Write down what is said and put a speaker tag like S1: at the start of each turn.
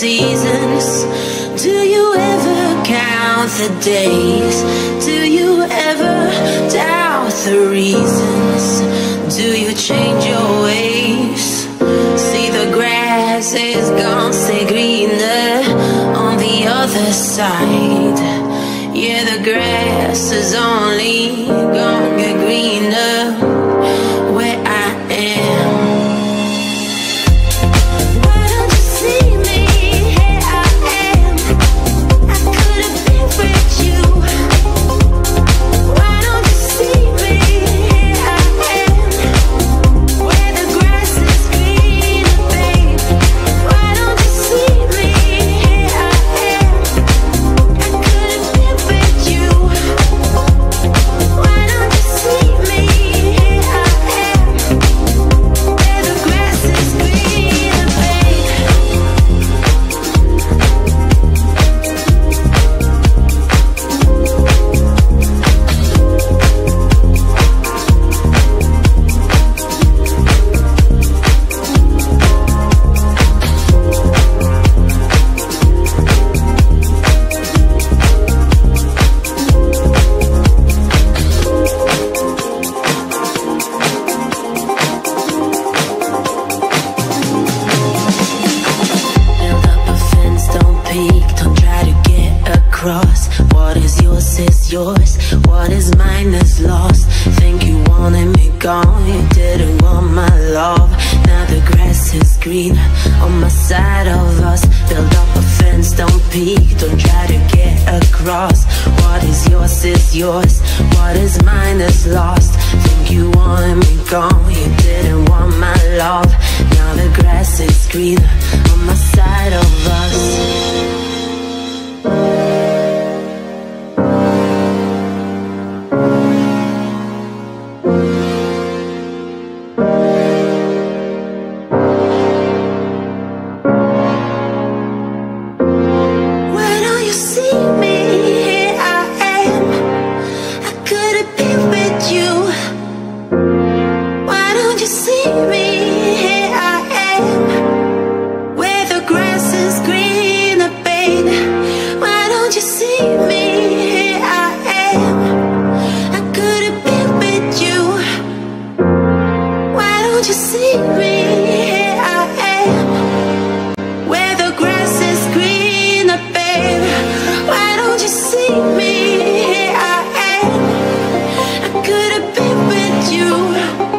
S1: seasons? Do you ever count the days? Do you ever doubt the reasons? Do you change your ways? See the grass is gone, stay greener on the other side. The grass is only gonna get greener is lost. Think you wanted me gone, you didn't want my love. Now the grass is green on my side of us. Build up a fence, don't peek, don't try to get across. What is yours is yours, what is mine is lost. Think you wanted me gone, you didn't want my love. Now the grass is greener on my side of us. you